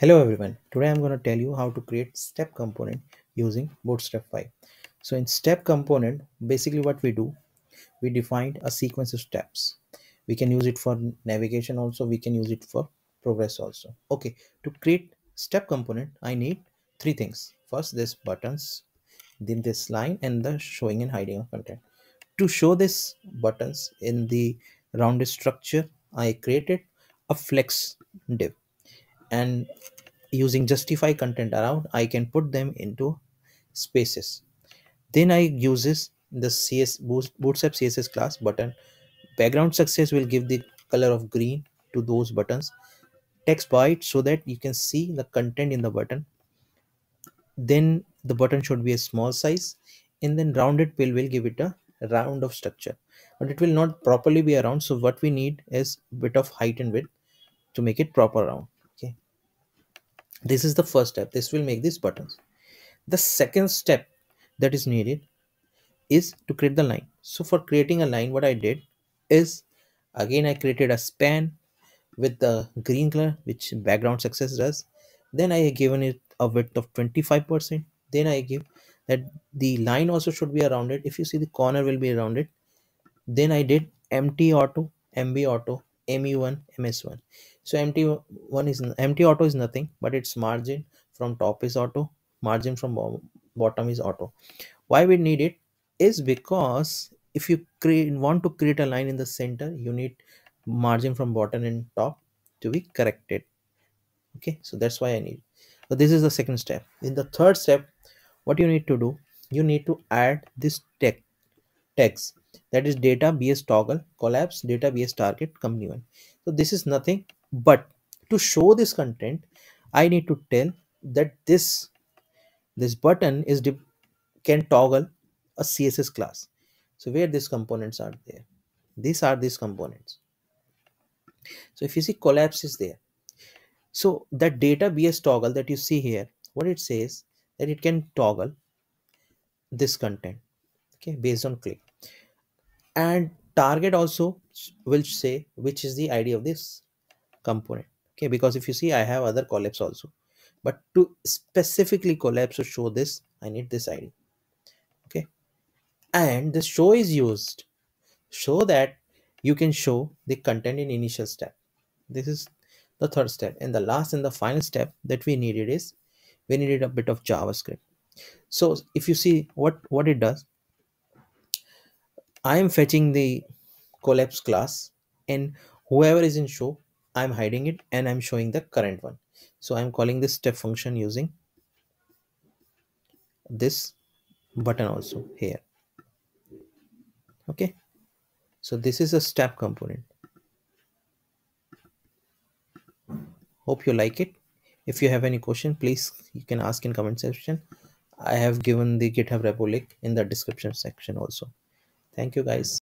Hello everyone. Today I'm going to tell you how to create step component using Bootstrap 5. So in step component, basically what we do, we defined a sequence of steps. We can use it for navigation also, we can use it for progress also. Okay, to create step component, I need three things. First, this buttons, then this line and the showing and hiding of content. To show this buttons in the rounded structure, I created a flex div and using justify content around i can put them into spaces. Then i uses the cs bootstrap css class button. Background success will give the color of green to those buttons. Text white so that you can see the content in the button. Then the button should be a small size. And then rounded pill will give it a round of structure. But it will not properly be around. So what we need is bit of height and width to make it proper round this is the first step. This will make these buttons. The second step that is needed is to create the line. So for creating a line what i did is again i created a span with the green color which background success does. Then i given it a width of 25 percent. Then i give that the line also should be around it. If you see the corner will be around it. Then i did mt auto mb auto mu1 ms1 so mt one is mt auto is nothing but its margin from top is auto margin from bottom is auto. Why we need it is because if you create want to create a line in the center you need margin from bottom and top to be corrected. Okay so that's why i need. So this is the second step. In the third step what you need to do you need to add this text text that is data bs toggle collapse data bs target company one. So this is nothing but to show this content i need to tell that this this button is can toggle a css class. So where these components are there? These are these components. So if you see collapse is there. So that data bs toggle that you see here what it says that it can toggle this content okay based on click and target also will say which is the id of this component. Okay because if you see i have other collapse also. But to specifically collapse or show this i need this id okay. And the show is used show that you can show the content in initial step. This is the third step. And the last and the final step that we needed is we needed a bit of javascript. So if you see what what it does i am fetching the collapse class and whoever is in show i'm hiding it and i'm showing the current one. So i'm calling this step function using this button also here. Okay? So this is a step component. Hope you like it. If you have any question please you can ask in comment section. I have given the github repo link in the description section also thank you guys